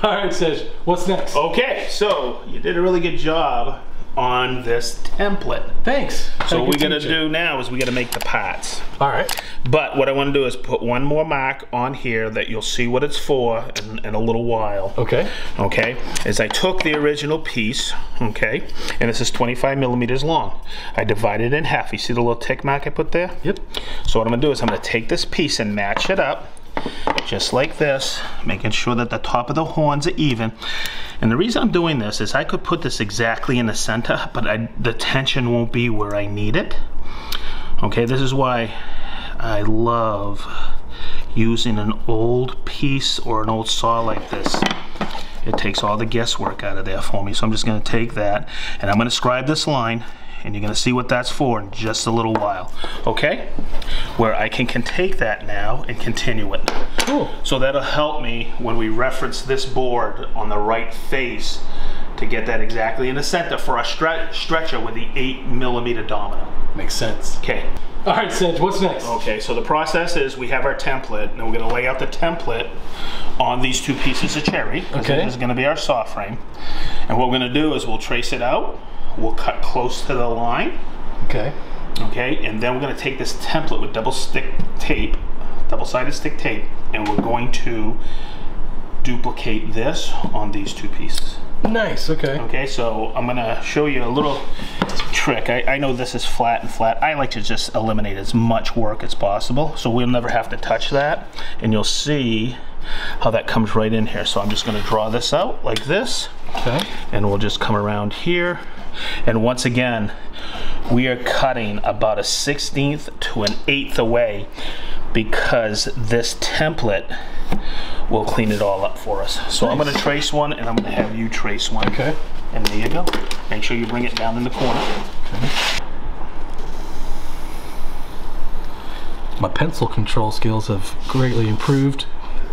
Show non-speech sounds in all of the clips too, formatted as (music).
(laughs) All right, Sedge, what's next? Okay, so you did a really good job on this template. Thanks. So what we're gonna do now is we're gonna make the parts. All right. But what I wanna do is put one more mark on here that you'll see what it's for in, in a little while. Okay. okay is I took the original piece okay and this is 25 millimeters long I divided it in half you see the little tick mark I put there Yep. so what I'm gonna do is I'm gonna take this piece and match it up just like this making sure that the top of the horns are even. And the reason I'm doing this is I could put this exactly in the center but I, the tension won't be where I need it. Okay this is why I love using an old piece or an old saw like this. It takes all the guesswork out of there for me. So I'm just gonna take that and I'm gonna scribe this line and you're gonna see what that's for in just a little while, okay? Where I can, can take that now and continue it. Cool. So that'll help me when we reference this board on the right face to get that exactly in the center for a stre stretcher with the eight millimeter domino. Makes sense. Okay. All right, Sedge, what's next? Okay, so the process is we have our template, and we're gonna lay out the template on these two pieces of cherry. Okay. This is gonna be our saw frame. And what we're gonna do is we'll trace it out, we'll cut close to the line, Okay. okay, and then we're gonna take this template with double stick tape, double-sided stick tape, and we're going to duplicate this on these two pieces. Nice. Okay. Okay, so I'm gonna show you a little trick. I, I know this is flat and flat. I like to just eliminate as much work as possible, so we'll never have to touch that. And you'll see how that comes right in here. So I'm just gonna draw this out like this, Okay. and we'll just come around here. And once again, we are cutting about a 16th to an eighth away because this template will clean it all up for us. So I'm gonna trace one and I'm gonna have you trace one. Okay. And there you go. Make sure you bring it down in the corner. Okay. My pencil control skills have greatly improved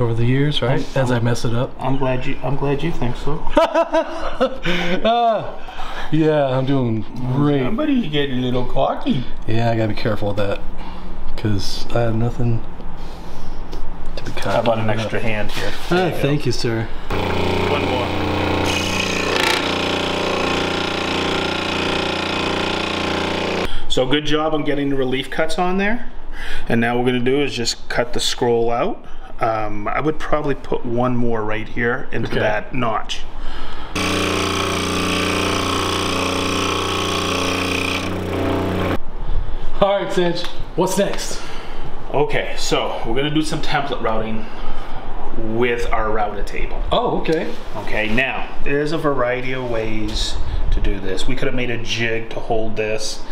over the years, right? As I mess it up. I'm glad you I'm glad you think so. (laughs) Yeah, I'm doing great. Somebody you get a little cocky. Yeah, I gotta be careful with that. Because I have nothing to be cut. How about an extra hand here? Ah, thank you, sir. One more. So good job on getting the relief cuts on there. And now what we're gonna do is just cut the scroll out. Um, I would probably put one more right here into Okay. that notch. All right, Sedge, what's next? Okay, so we're gonna do some template routing with our router table. Oh, okay. Okay, now there's a variety of ways to do this. We could have made a jig to hold this,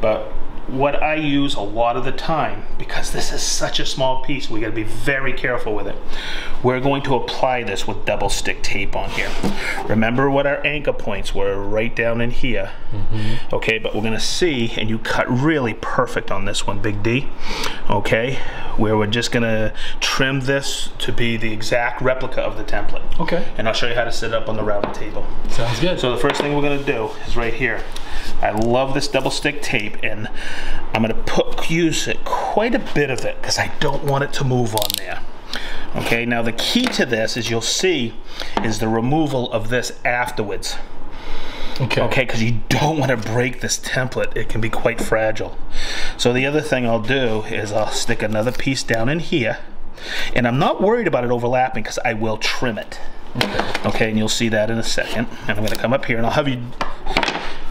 but what I use a lot of the time, because this is such a small piece, we gotta be very careful with it. We're going to apply this with double stick tape on here. Remember what our anchor points were right down in here. Mm-hmm. Okay, but we're gonna see, and you cut really perfect on this one, Big D. Okay, where we're just gonna trim this to be the exact replica of the template. Okay. And I'll show you how to set it up on the router table. Sounds good. So the first thing we're gonna do is right here. I love this double stick tape and I'm gonna put use it quite a bit of it because I don't want it to move on there. Okay, now the key to this, as you'll see, is the removal of this afterwards. okay. Okay, because you don't want to break this template. It can be quite fragile. So the other thing I'll do is I'll stick another piece down in here. And I'm not worried about it overlapping because I will trim it. Okay, and you'll see that in a second. And I'm going to come up here and I'll have you...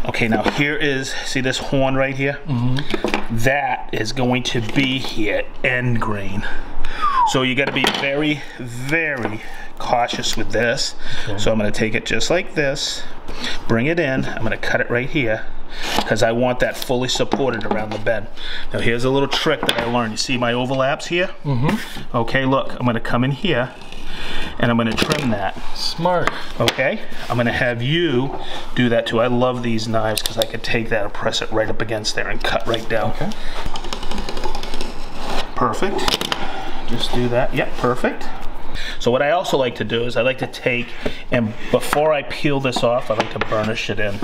Okay, now here is, see this horn right here? That is going to be here, end grain. So you got to be very, very cautious with this. So I'm going to take it just like this, bring it in. I'm going to cut it right here because I want that fully supported around the bed. Now here's a little trick that I learned. You see my overlaps here? Mm-hmm. Okay, look, I'm going to come in here and I'm going to trim that. Smart. Okay, I'm gonna have you do that too. I love these knives because I could take that and press it right up against there and cut right down. Okay. Perfect. Just do that. Yep, perfect. So what I also like to do is I like to take and before I peel this off, I like to burnish it in.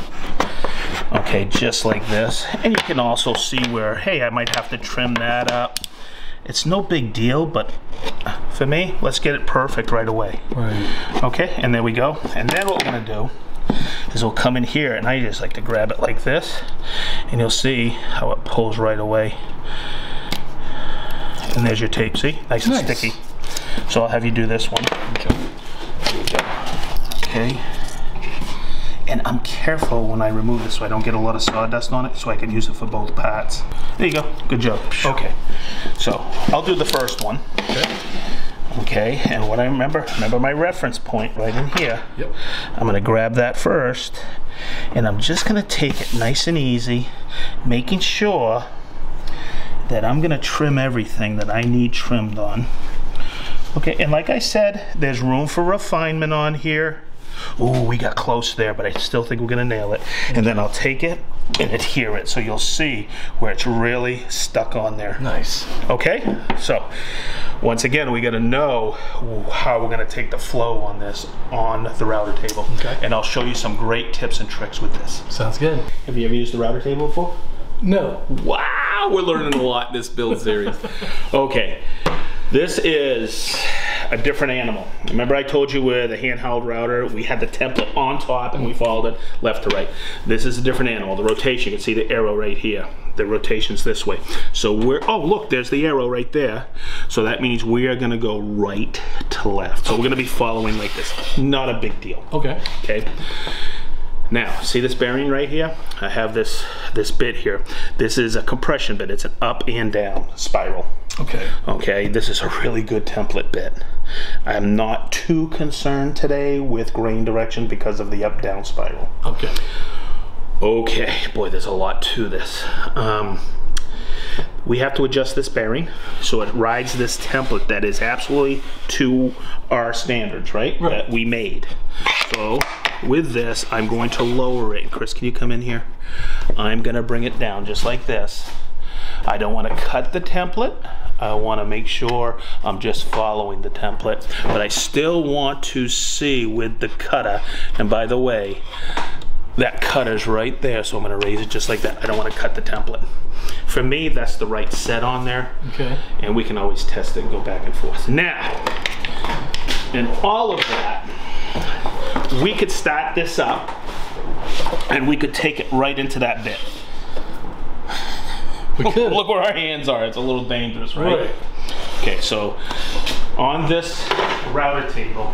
Okay, just like this. And you can also see where, hey, I might have to trim that up It's no big deal, but for me, let's get it perfect right away. Right. Okay, and there we go. And then what we're gonna do is we'll come in here and I just like to grab it like this and you'll see how it pulls right away. And there's your tape, see? Nice and sticky. So I'll have you do this one. Okay. And I'm careful when I remove this so I don't get a lot of sawdust on it so I can use it for both parts. There you go. Good job. Okay. So I'll do the first one. Okay. Okay, and what I remember, remember my reference point right in here. Yep. I'm gonna grab that first, and I'm just gonna take it nice and easy, making sure that I'm gonna trim everything that I need trimmed on. Okay, and like I said, there's room for refinement on here. Ooh, we got close there, but I still think we're gonna nail it. And then I'll take it and adhere it so you'll see where it's really stuck on there. Nice. Okay, so once again, we got to know how we're going to take the flow on this on the router table. Okay. And I'll show you some great tips and tricks with this. Sounds good. Have you ever used the router table before? No. Wow, we're learning a lot this build series. (laughs) okay, this is a different animal. Remember I told you with the handheld router, we had the template on top and we followed it left to right. This is a different animal. The rotation, you can see the arrow right here. The rotation's this way. So we're, oh look, there's the arrow right there. So that means we are gonna go right to left. So we're gonna be following like this. Not a big deal Okay. okay now see this bearing right here i have this this bit here this is a compression bit it's an up and down spiral Okay. okay this is a really good template bit i'm not too concerned today with grain direction because of the up down spiral Okay. Okay, boy, there's a lot to this. Um, we have to adjust this bearing so it rides this template that is absolutely to our standards, right? Right. That we made. So with this, I'm going to lower it. Chris, can you come in here? I'm going to bring it down just like this. I don't want to cut the template. I want to make sure I'm just following the template, but I still want to see with the cutter. And by the way, that cutter's right there, so I'm gonna raise it just like that. I don't wanna cut the template. For me, that's the right set on there, Okay. and we can always test it and go back and forth. Now, in all of that, we could start this up, and we could take it right into that bit. We (laughs) could. Look where our hands are, it's a little dangerous, right? Right. Okay, so on this router table,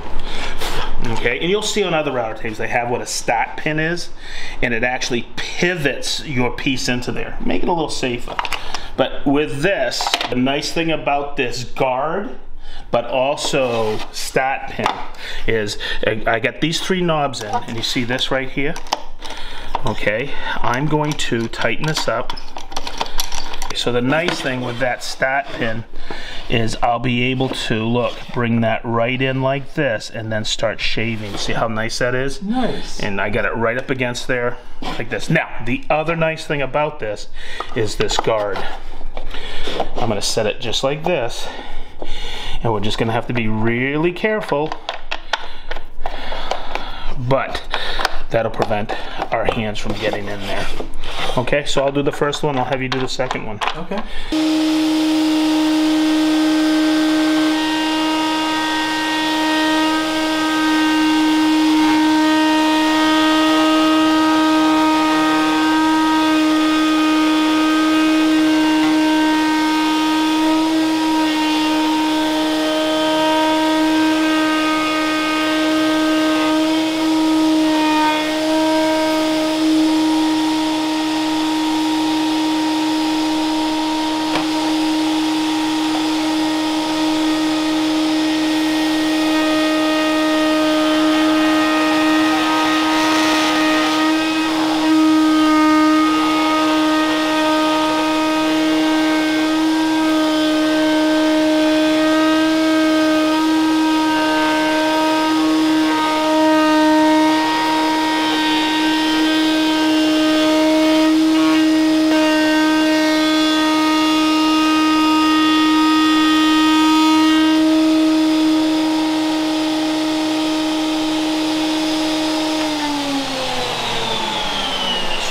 okay, and you'll see on other router tables they have what a start pin is, and it actually pivots your piece into there, make it a little safer. But with this, the nice thing about this guard, but also start pin, is I I got these three knobs in, and you see this right here? Okay, I'm going to tighten this up. So the nice thing with that start pin is I'll be able to, look, bring that right in like this and then start shaving. See how nice that is? Nice. And I got it right up against there like this. Now, the other nice thing about this is this guard. I'm gonna set it just like this. And we're just gonna have to be really careful. But that'll prevent our hands from getting in there. Okay, so I'll do the first one, I'll have you do the second one. Okay.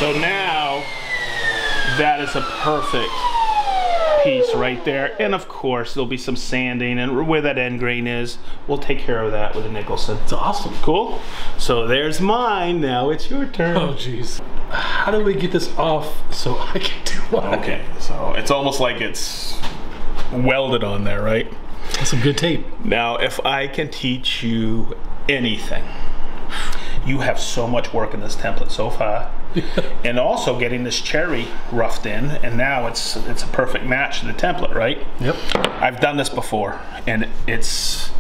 So now that is a perfect piece right there. And of course, there'll be some sanding and where that end grain is, we'll take care of that with a Nicholson. It's awesome. Cool? So there's mine. Now it's your turn. Oh, jeez. How do we get this off so I can do mine? Okay, so it's almost like it's welded on there, right? That's some good tape. Now, if I can teach you anything, you have so much work in this template so far. (laughs) and also getting this cherry roughed in, and now it's it's a perfect match to the template, right? Yep. I've done this before, and it's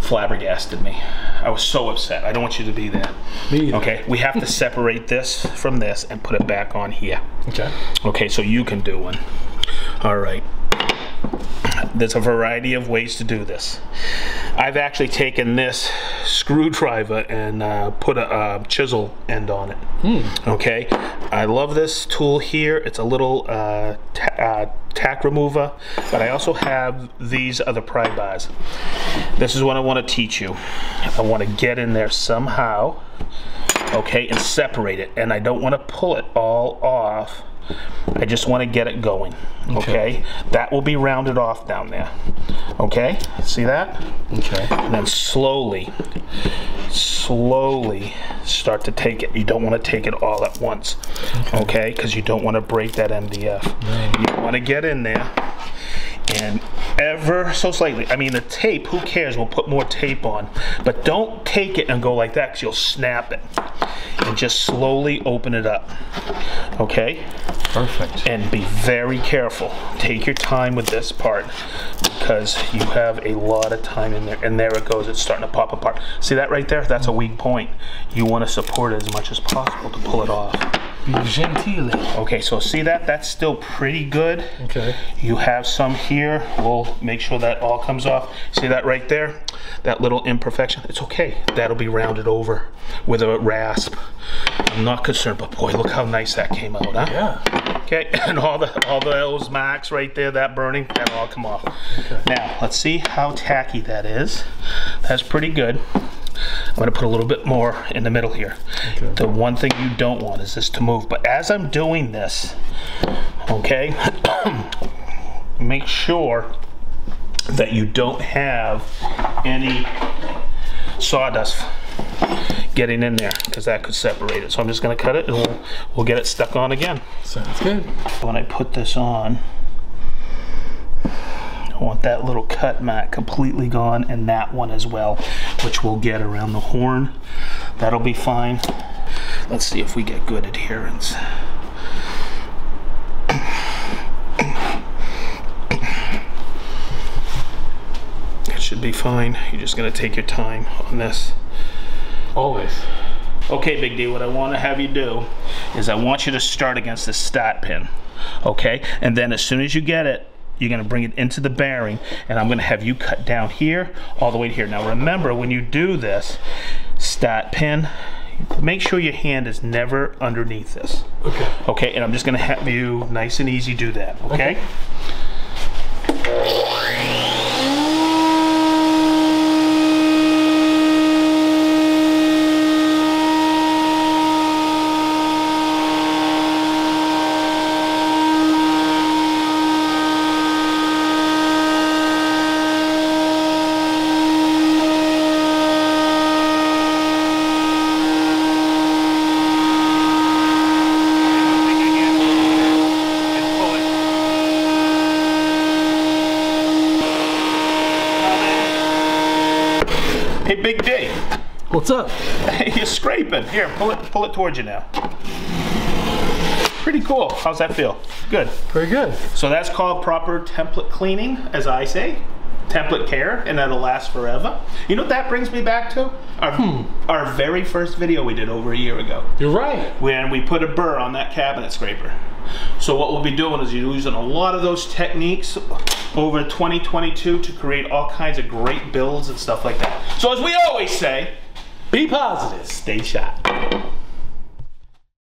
flabbergasted me. I was so upset. I don't want you to be there. Me either. Okay, we have to separate this from this and put it back on here. Okay. Okay, so you can do one. All right. There's a variety of ways to do this. I've actually taken this screwdriver and uh, put a, uh chisel end on it. Okay, I love this tool here. It's a little uh, ta- uh, tack remover, but I also have these other pry bars. This is what I want to teach you. I want to get in there somehow, okay, and separate it. And I don't want to pull it all off. I just want to get it going. Okay. That will be rounded off down there. Okay? See that? Okay. And then slowly, slowly start to take it. You don't want to take it all at once. Okay? Because you don't want to break that MDF. You want to get in there and ever so slightly. I mean, the tape, who cares? We'll put more tape on. But don't take it and go like that because you'll snap it. And just slowly open it up. Okay? Perfect. and be very careful. Take your time with this part because you have a lot of time in there. And there it goes. It's starting to pop apart. See that right there? That's a weak point. You want to support it as much as possible to pull it off. Gentile. Okay, so see that? That's still pretty good. Okay. You have some here. We'll make sure that all comes off. See that right there? That little imperfection. It's okay. That'll be rounded over with a rasp. I'm not concerned, but boy, look how nice that came out, huh? Yeah. Okay, (laughs) and all the all those marks right there, that burning, that'll all come off. Okay. Now, let's see how tacky that is. That's pretty good. I'm gonna put a little bit more in the middle here. Okay. The one thing you don't want is this to move. But as I'm doing this, okay, (clears throat) make sure that you don't have any sawdust getting in there because that could separate it. So I'm just gonna cut it and we'll, we'll get it stuck on again. Sounds good. When I put this on, I want that little cut mat completely gone and that one as well, which we'll get around the horn. That'll be fine. Let's see if we get good adherence. It should be fine. You're just gonna take your time on this. Always. Okay, Big D, what I want to have you do is I want you to start against the start pin. Okay? And then as soon as you get it, you're going to bring it into the bearing, and I'm going to have you cut down here all the way to here. Now remember, when you do this, start pin, make sure your hand is never underneath this. Okay. Okay, and I'm just going to have you nice and easy do that. Okay? And pull it. Hey, Big D, What's up? (laughs) you're scraping. Here, pull it, pull it towards you now. Pretty cool. How's that feel? Good. Very good. So that's called proper template cleaning, as I say. Template care, and that'll last forever. You know what that brings me back to? Our, hmm. our very first video we did over a year ago. You're right. when we put a burr on that cabinet scraper. So what we'll be doing is using a lot of those techniques over 2022 to create all kinds of great builds and stuff like that. So as we always say, Be positive. stay shot.